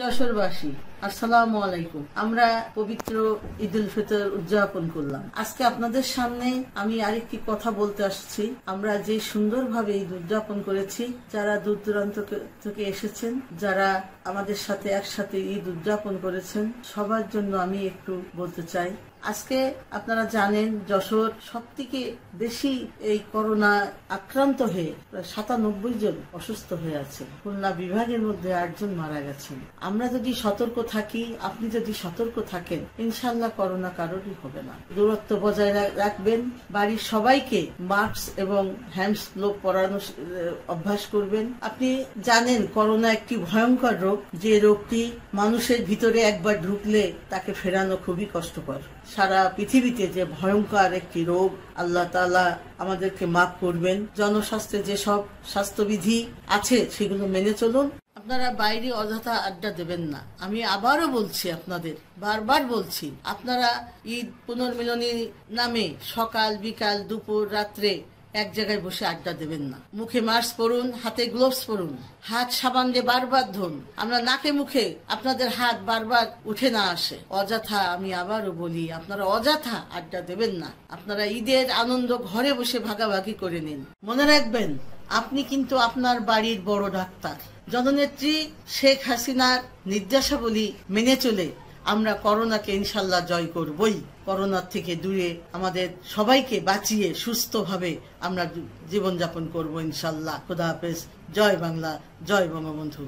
যশোরবাসী, আসসালামু আলাইকুম। আমরা পবিত্র ঈদ উল ফিতর উদযাপন করলাম। আজকে আপনাদের সামনে আমি আরেকটি কথা বলতে আসছি। আমরা যে সুন্দরভাবে ঈদ উদযাপন করেছি, যারা দূর দূরান্ত থেকে এসেছেন, যারা আমাদের সাথে একসাথে ঈদ উদযাপন করেছেন, সবার জন্য আমি একটু বলতে চাই। আজকে আপনারা জানেন যশোর সব থেকে বেশি এই করোনা আক্রান্ত হয়ে প্রায় সাতানব্বই জন অসুস্থ হয়ে আছে খুলনা বিভাগের মধ্যে আটজন মারা গেছেন। আমরা যদি সতর্ক থাকি, আপনি যদি সতর্ক থাকেন ইনশাল্লাহ করোনা কারোরই হবে না। দূরত্ব বজায় রাখবেন। বাড়ির সবাইকে মাস্ক এবং হ্যান্ড গ্লোভ পরানো অভ্যাস করবেন। আপনি জানেন করোনা একটি ভয়ঙ্কর রোগ। যে রোগটি মানুষের ভিতরে একবার ঢুকলে তাকে ফেরানো খুবই কষ্টকর। সারা পৃথিবীতে যে ভয়ঙ্কর একটি রোগ, আল্লাহ তালা আমাদেরকে মাফ করবেন। জনস্বাস্থ্যে যেসব স্বাস্থ্যবিধি আছে, সেগুলো মেনে চলুন। আপনারা বাইরে অযথা আড্ডা দেবেন না। আমি আবারও বলছি আপনাদের, বারবার বলছি, আপনারা ঈদ পুনর্মিলনী নামে সকাল, বিকাল, দুপুর, রাত্রে এক জায়গায় বসে আড্ডা দেবেন না। মুখে মাস্ক পরুন, হাতে গ্লোভস পরুন। হাত সাবান দিয়ে বারবার ধরুন আমরা নাকে মুখে আপনাদের হাত বারবার উঠে না আসে। অযথা আমি আবারও বলি, আপনারা অযথা আড্ডা দেবেন না। আপনারা ঈদের আনন্দ ঘরে বসে ভাগাভাগি করে নিন। মনে রাখবেন, আপনি কিন্তু আপনার বাড়ির বড় ডাক্তার। জননেত্রী শেখ হাসিনার নির্দেশাবলী মেনে চলে আমরা করোনাকে ইনশাল্লাহ জয় করবই। করোনার থেকে দূরে আমাদের সবাইকে বাঁচিয়ে সুস্থভাবে আমরা জীবনযাপন করব ইনশাল্লাহ। খুদা হাফেজ। জয় বাংলা। জয় বঙ্গবন্ধু।